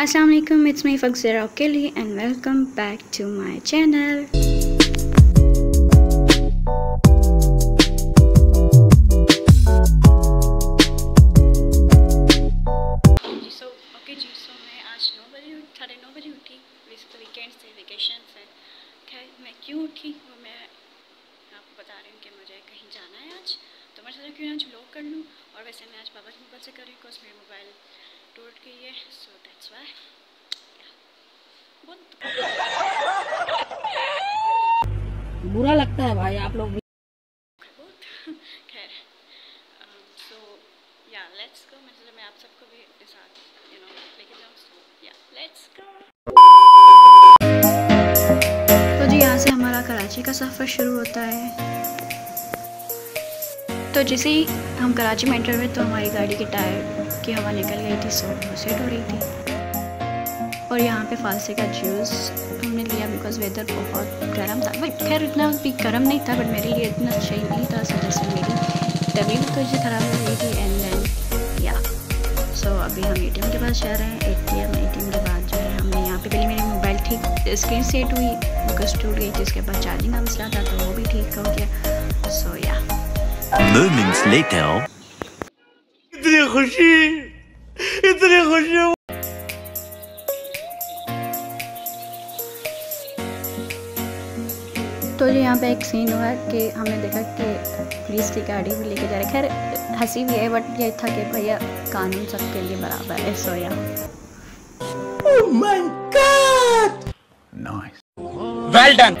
Assalamualaikum, it's me Fakzira Kelly and welcome back to my channel. So okay ji so मैं आज नौ बजे साढ़े नौ बजे उठी तो वीकेंड से वेकेशन है खैर मैं क्यों उठी? मैं आपको बता रही हूँ कि मुझे कहीं जाना है आज। तो मैं सोचा क्यों आज व्लॉग कर लूँ। और वैसे मैं आज पापा के मोबाइल से कर रही हूँ मेरी मोबाइल टूट गई है सो दैट्स वाई बुरा लगता है भाई आप लोग खैर सो या लेट्स गो मतलब मैं आप सबको भी अपने साथ यू नो लेके जाऊँ सो या लेट्स गो तो जी यहाँ से हमारा कराची का सफ़र शुरू होता है। तो जैसे ही हम कराची में एंटर हुए तो हमारी गाड़ी के टायर की हवा निकल गई थी सो सेट हो रही थी। और यहाँ पे फालसे का जूस हमने लिया बिकॉज़ वेदर बहुत गर्म था। बट खैर इतना भी गर्म नहीं था बट मेरे लिए इतना सही नहीं था सो जैसे मेरी तबीयत तो जी ख़राब हो गई थी। एंड देन या सो अभी हम ए के पास जा रहे हैं। ए टी एम के बाद जो है हमने यहाँ पे पहले मेरी मोबाइल ठीक स्क्रीन सेट हुई बिकॉज़ टूट गई थी, उसके बाद चार्जिंग का मसला था तो वो भी ठीक हो गया। सो या Moments later. इतनी खुशी इतनी खुशी तो जी यहाँ पे एक सीन हुआ कि हमने देखा कि पुलिस की गाड़ी भी लेके जा रहे खैर हँसी भी है बट ये था कि भैया कानून सबके लिए बराबर है सो या Nice. वेल डन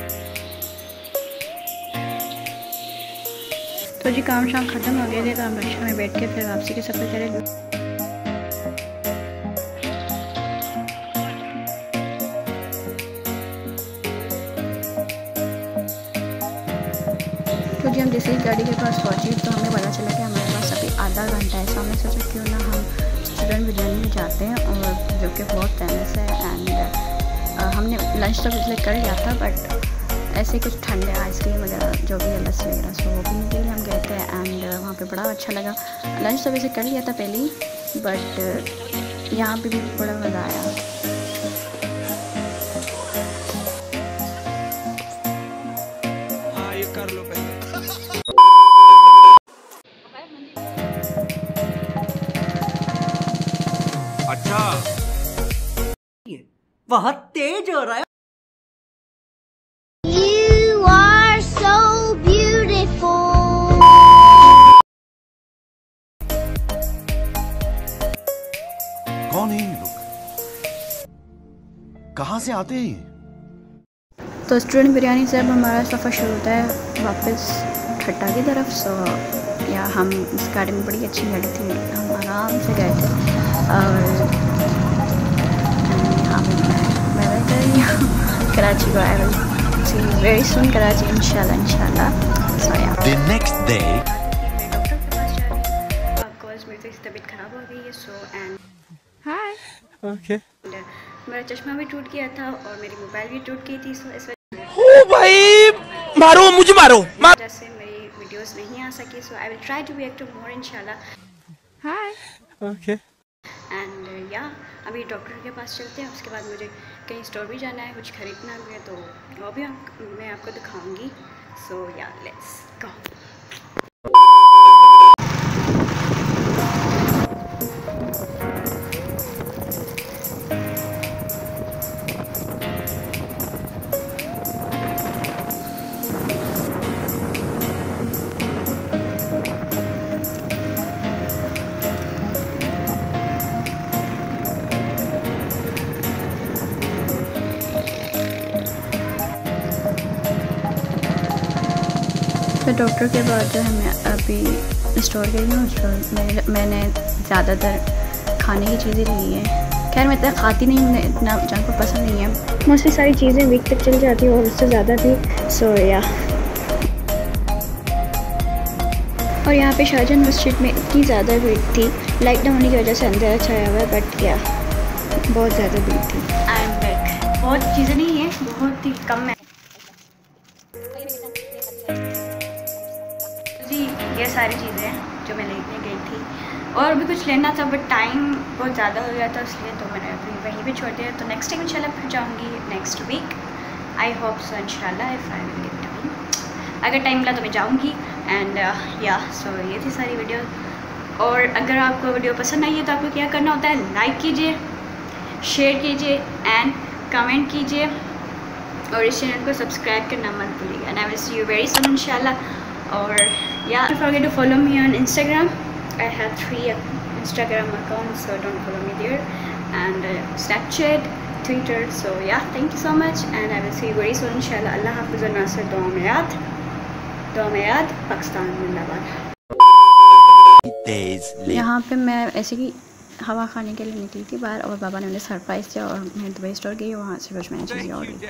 तो जी, काम शाम ख़त्म हो गए थे तो हम रिक्शा में बैठ के फिर वापसी के सफ़र करें तो जी, हम जैसे ही गाड़ी के पास पहुँचे तो हमें पता चला कि हमारे पास अभी आधा घंटा है सो हमने सोचा क्यों ना हम स्टूडेंट बिरयानी में जाते हैं, और जो कि बहुत फ़ेमस है एंड हमने लंच तो पिछले कर लिया था बट ऐसे कुछ ठंडे आइसक्रीम वगैरह जो भी है लस्सी वगैरह सो वो पीने के लिए हम गए थे एंड वहाँ पे बड़ा अच्छा लगा। लंच तो वैसे कर लिया था पहले ही बट यहाँ पे भी बड़ा मज़ा आया। हाँ ये कर लो पहले। अच्छा। बहुत तेज हो रहा है। कौन है ये लोग? कहाँ से आते हैं ये? तो स्टूडेंट बिरयानी से अब हमारा सफ़र शुरू होता है वापस ठट्टा की तरफ़। सो या हम इस गाड़ी में बड़ी अच्छी गाड़ी थी हम आराम से गए थे। और कराची को I will see very soon Karachi इंशाल्लाह इंशाल्लाह सो या रही हूँ बिकॉज़ मेरी तबीयत ख़राब हो गई है सो एंड ओके मेरा चश्मा भी टूट गया था और मेरी मोबाइल भी टूट गई थी सो इस ओ भाई मारो मुझे मारो। मार। वजह से मेरी वीडियोस नहीं आ सकी so I will try to be active more इंशाल्लाह हाय ओके एंड या अभी डॉक्टर के पास चलते हैं उसके बाद मुझे कहीं स्टोर भी जाना है कुछ खरीदना भी है तो वो भी आप, मैं आपको दिखाऊँगी. सो या लेट्स गो फिर डॉक्टर के बाद जो है मैं अभी स्टोर गई हूँ स्टोर में मैंने ज़्यादातर खाने की चीज़ें ली हैं। खैर मैं इतना खाती नहीं हूँ इतना जंक फ़ूड पसंद नहीं है। मोस्टली सारी चीज़ें वीक तक चल जाती हैं और उससे ज़्यादा भी। सो या और यहाँ पे शाहजहां मस्जिद में इतनी ज़्यादा भीड़ थी। लाइट ना होने की वजह से अंधेरा छाया हुआ है बट या बहुत ज़्यादा भीड़ थी। आई एम बैक बहुत चीज़ें नहीं है बहुत ही कम है। ये सारी चीज़ें जो मैं लेने गई थी। और भी कुछ लेना था बट टाइम बहुत ज़्यादा हो गया था, इसलिए तो मैंने अभी वहीं पे छोड़ दिया। तो नेक्स्ट टाइम इंशाल्लाह फिर जाऊँगी next week I hope so इंशाल्लाह if I will get time अगर टाइम मिला तो मैं जाऊँगी। एंड या सो ये थी सारी वीडियो और अगर आपको वीडियो पसंद आई है तो आपको क्या करना होता है लाइक कीजिए शेयर कीजिए एंड कमेंट कीजिए। और इस चैनल को सब्सक्राइब करना मत भूलिएगा। And I will see you very soon इंशाल्लाह। और या forget to follow me on Instagram I have three Instagram account so don't follow me there and Snapchat Twitter so या thank you so much and I will see you very soon इंशाल्लाह अल्लाह हाफिज़ और नासिर दुआ में याद दुआ में याद पाकिस्तान जिंदाबाद. यहाँ पे मैं ऐसे ही हवा खाने के लिए निकली थी बाहर और बाबा ने मुझे सरप्राइज़ दिया और मैं दुबई स्टोर गई वहाँ से कुछ मैंने चीज़ें ऑर्डर की।